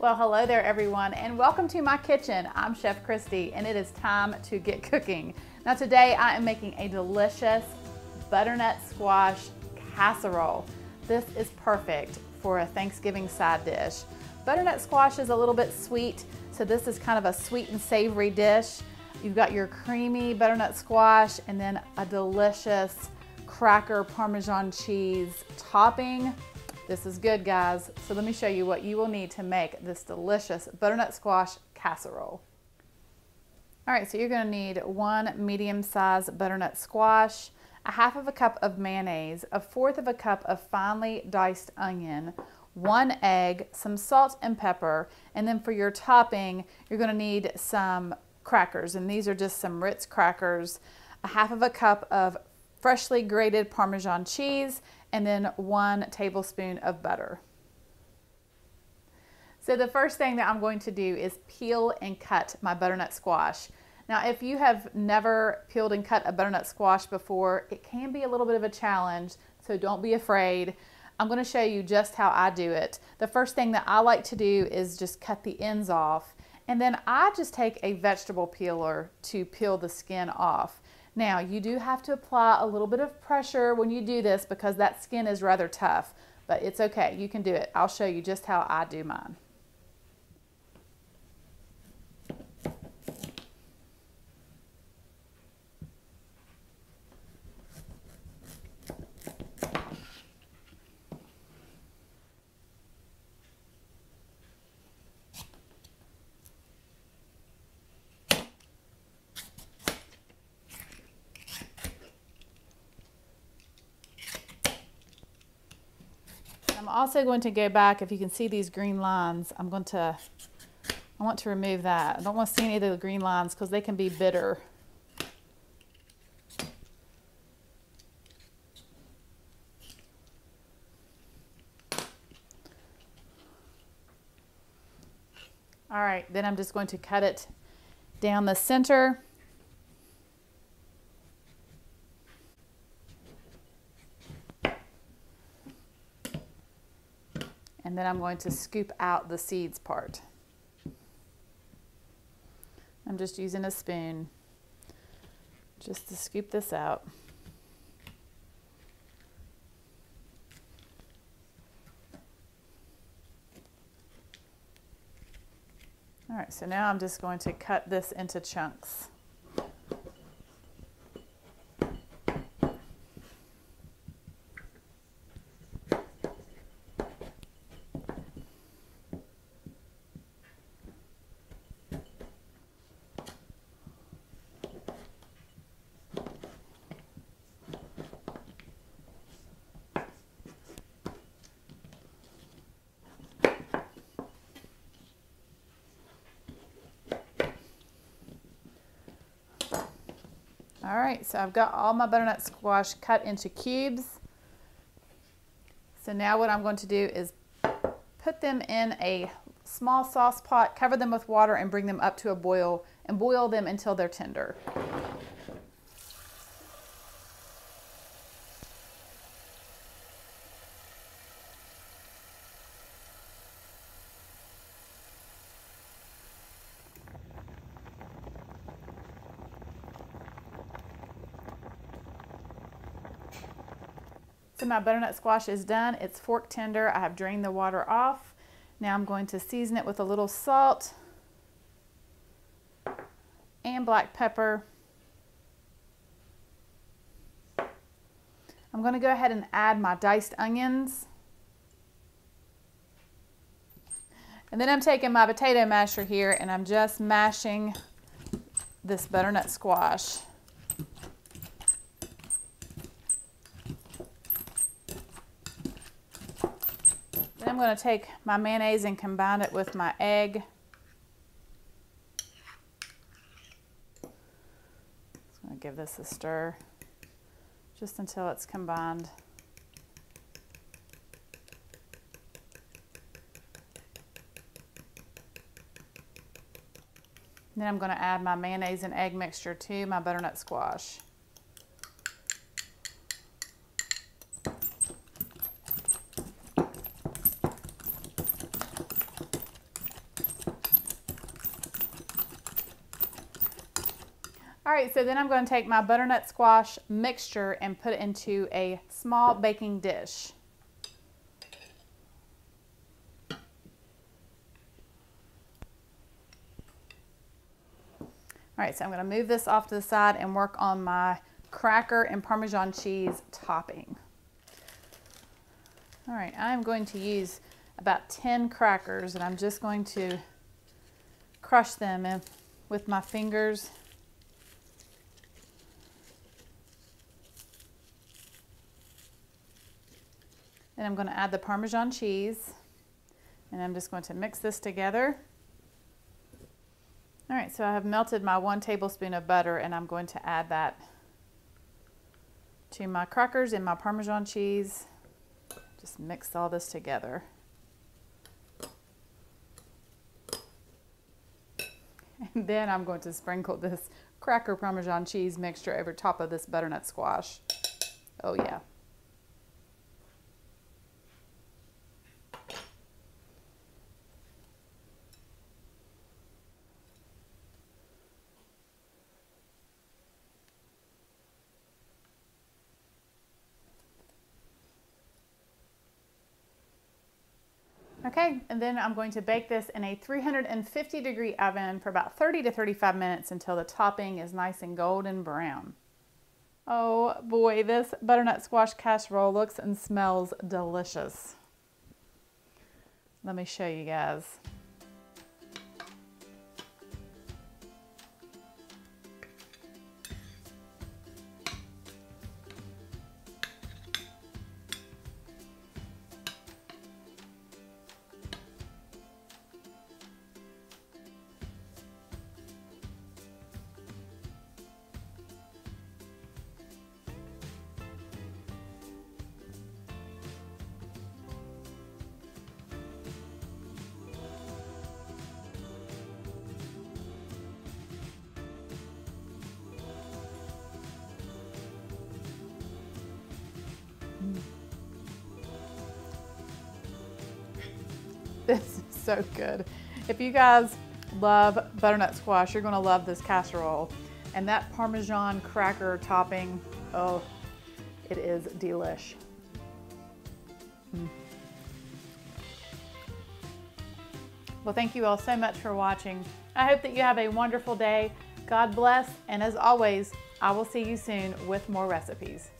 Well, hello there everyone and welcome to my kitchen. I'm Chef Kristi and it is time to get cooking. Now today I am making a delicious butternut squash casserole. This is perfect for a Thanksgiving side dish. Butternut squash is a little bit sweet, so this is kind of a sweet and savory dish. You've got your creamy butternut squash and then a delicious cracker Parmesan cheese topping. This is good, guys. So let me show you what you will need to make this delicious butternut squash casserole. All right, so you're gonna need one medium-sized butternut squash, a half of a cup of mayonnaise, a fourth of a cup of finely diced onion, one egg, some salt and pepper, and then for your topping, you're gonna need some crackers, and these are just some Ritz crackers, a half of a cup of freshly grated Parmesan cheese, and then one tablespoon of butter. So the first thing that I'm going to do is peel and cut my butternut squash. Now, if you have never peeled and cut a butternut squash before, it can be a little bit of a challenge, so don't be afraid. I'm gonna show you just how I do it. The first thing that I like to do is just cut the ends off, and then I just take a vegetable peeler to peel the skin off. Now, you do have to apply a little bit of pressure when you do this because that skin is rather tough, but it's okay, you can do it. I'll show you just how I do mine. Also going to go back, if you can see these green lines, I'm going to, I want to remove that. I don't want to see any of the green lines because they can be bitter. All right, then I'm just going to cut it down the center. Then I'm going to scoop out the seeds part. I'm just using a spoon just to scoop this out. All right, so now I'm just going to cut this into chunks. All right, so I've got all my butternut squash cut into cubes. So now what I'm going to do is put them in a small sauce pot, cover them with water and bring them up to a boil and boil them until they're tender. So my butternut squash is done. It's fork tender. I have drained the water off. Now I'm going to season it with a little salt and black pepper. I'm going to go ahead and add my diced onions. And then I'm taking my potato masher here and I'm just mashing this butternut squash. Going to take my mayonnaise and combine it with my egg. I'm going to give this a stir just until it's combined. Then I'm going to add my mayonnaise and egg mixture to my butternut squash. All right, so then I'm going to take my butternut squash mixture and put it into a small baking dish. All right, so I'm going to move this off to the side and work on my cracker and Parmesan cheese topping. All right, I'm going to use about 10 crackers and I'm just going to crush them with my fingers. Then I'm going to add the Parmesan cheese and I'm just going to mix this together. All right, so I have melted my one tablespoon of butter and I'm going to add that to my crackers and my Parmesan cheese. Just mix all this together. And then I'm going to sprinkle this cracker Parmesan cheese mixture over top of this butternut squash. Oh yeah. Okay, and then I'm going to bake this in a 350 degree oven for about 30 to 35 minutes until the topping is nice and golden brown. Oh boy, this butternut squash casserole looks and smells delicious. Let me show you guys. So good. If you guys love butternut squash, you're gonna love this casserole. And that Parmesan cracker topping, oh, it is delish. Mm. Well, thank you all so much for watching. I hope that you have a wonderful day. God bless, and as always, I will see you soon with more recipes.